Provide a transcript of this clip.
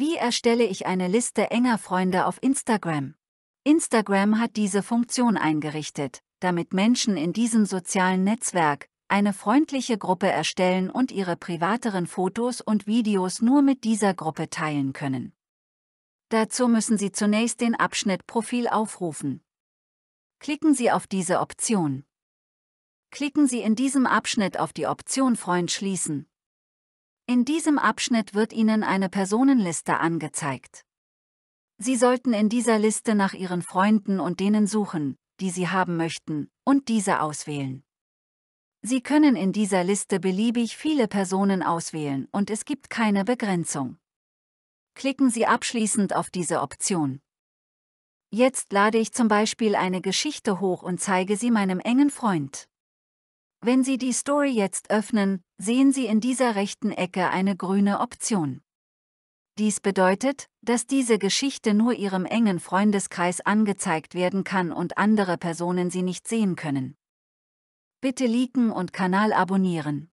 Wie erstelle ich eine Liste enger Freunde auf Instagram? Instagram hat diese Funktion eingerichtet, damit Menschen in diesem sozialen Netzwerk eine freundliche Gruppe erstellen und ihre privateren Fotos und Videos nur mit dieser Gruppe teilen können. Dazu müssen Sie zunächst den Abschnitt Profil aufrufen. Klicken Sie auf diese Option. Klicken Sie in diesem Abschnitt auf die Option Freund schließen. In diesem Abschnitt wird Ihnen eine Personenliste angezeigt. Sie sollten in dieser Liste nach Ihren Freunden und denen suchen, die Sie haben möchten, und diese auswählen. Sie können in dieser Liste beliebig viele Personen auswählen und es gibt keine Begrenzung. Klicken Sie abschließend auf diese Option. Jetzt lade ich zum Beispiel eine Geschichte hoch und zeige sie meinem engen Freund. Wenn Sie die Story jetzt öffnen, sehen Sie in dieser rechten Ecke eine grüne Option. Dies bedeutet, dass diese Geschichte nur Ihrem engen Freundeskreis angezeigt werden kann und andere Personen sie nicht sehen können. Bitte liken und Kanal abonnieren.